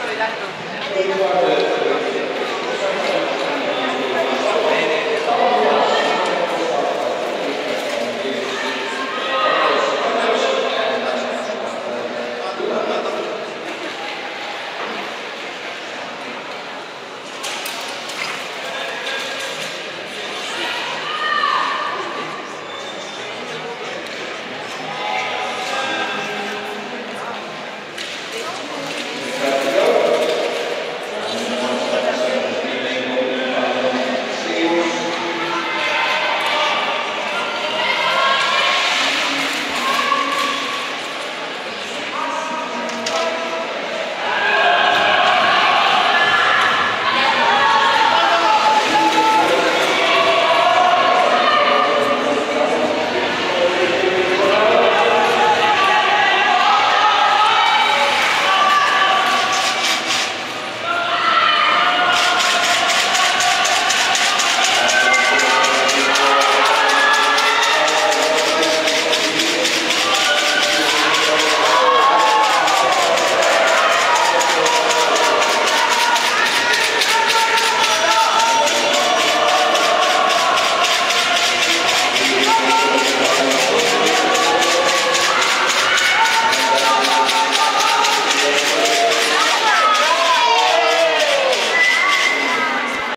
Gracias.